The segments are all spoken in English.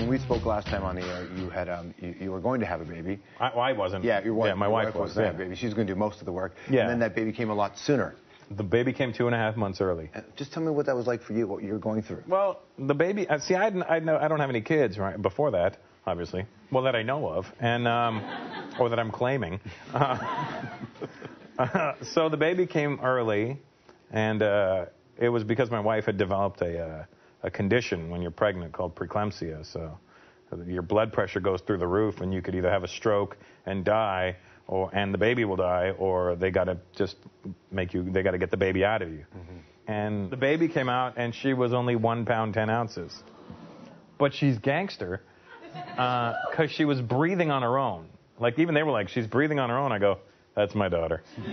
when we spoke last time on the air, you had um, you, you were going to have a baby. I, I wasn't. Yeah, your wife. Yeah, my your wife, was was. to Yeah. have a baby. She was going to do most of the work. Yeah. And then that baby came a lot sooner. The baby came two and a half months early. Uh, Just tell me what that was like for you. What you were going through. Well, the baby. uh, See, I I know I don't have any kids right before that, obviously. Well, that I know of, and um, or that I'm claiming. Uh, so the baby came early, and uh, it was because my wife had developed a uh, a condition when you're pregnant called preeclampsia. So your blood pressure goes through the roof, and you could either have a stroke and die, or and the baby will die, or they got to just make you. They got to get the baby out of you. Mm-hmm. And the baby came out, and she was only one pound ten ounces. But she's gangster uh, because she was breathing on her own. Like even they were like, she's breathing on her own. I go, that's my daughter.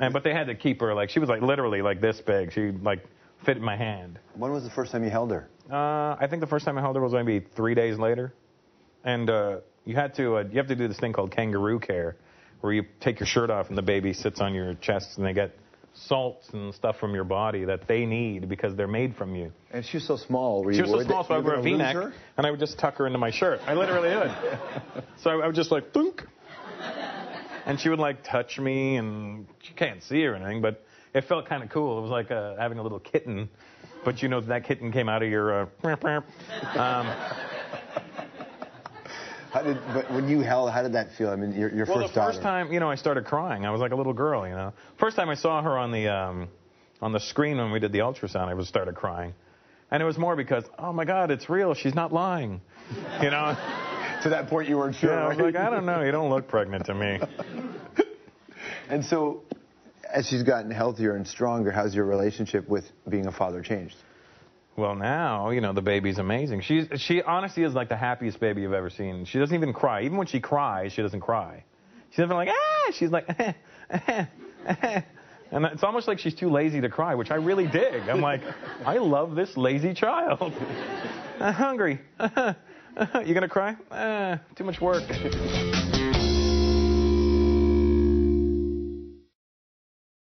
and but they had to keep her like she was like literally like this big. She like fit in my hand. When was the first time you held her? Uh, I think the first time I held her was maybe three days later, and uh, you had to uh, you have to do this thing called kangaroo care, where you take your shirt off and the baby sits on your chest and they get salts and stuff from your body that they need because they're made from you. And she was so small. Were She was so small, so I you were wore a V-neck, and I would just tuck her into my shirt. I literally would. so I, I would just like thunk, and she would like touch me, and she can't see or anything, but it felt kind of cool. It was like uh, having a little kitten, but you know that kitten came out of your. Uh, um, How did, but when you held, how did that feel? I mean, your, your well, first the first time, you know, I started crying. I was like a little girl, you know. First time I saw her on the um, on the screen when we did the ultrasound, I was started crying, and it was more because, oh my God, it's real. She's not lying, you know. To that point, you weren't sure. Yeah, I was right? like, I don't know. You don't look pregnant to me. And so, as she's gotten healthier and stronger, how's your relationship with being a father changed? Well, now you know the baby's amazing. She's she honestly is like the happiest baby you've ever seen. She doesn't even cry. Even when she cries, she doesn't cry. She's never like ah. She's like eh. and it's almost like she's too lazy to cry, which I really dig. I'm like, I love this lazy child. I'm hungry. you gonna cry? Uh, too much work.